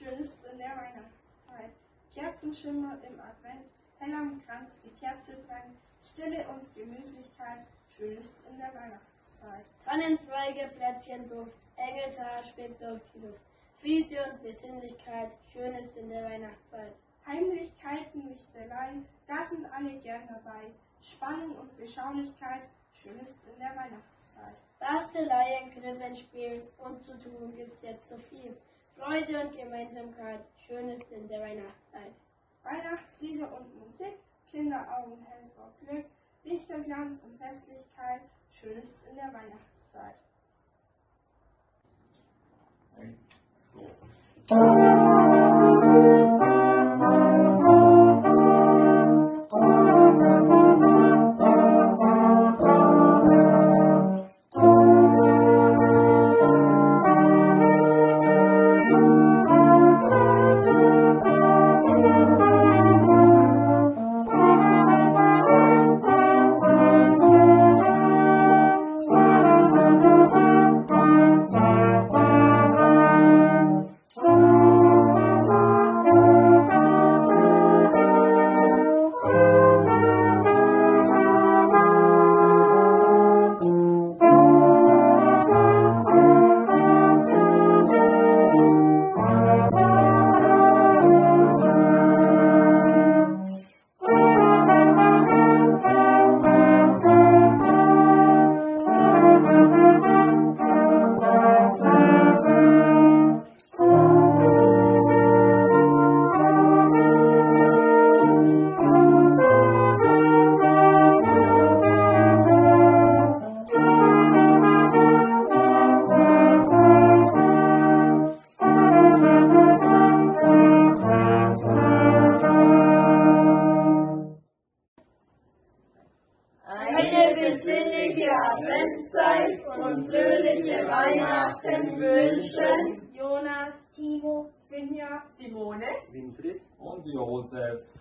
Schönes in der Weihnachtszeit. Kerzenschimmer im Advent, hell am Kranz die Kerze brennt, Stille und Gemütlichkeit, Schönes in der Weihnachtszeit. Tannenzweige, Plätzchenduft, Engelshaar spät durch die Luft, Friede und Besinnlichkeit, Schönes in der Weihnachtszeit. Heimlichkeiten, Wichteleien, da sind alle gern dabei, Spannung und Beschaulichkeit, Schönes in der Weihnachtszeit. Basteleien, Krippen, Spielen und zu tun gibt's jetzt so viel. Freude und Gemeinsamkeit, schön ist in der Weihnachtszeit. Weihnachtslieder und Musik, Kinderaugen hell vor Glück, Lichterglanz und Festlichkeit, schön ist's in der Weihnachtszeit. Eine besinnliche Adventszeit und fröhliche Weihnachten wünschen Jonas, Timo, Finja, Simone Winfried und Josef.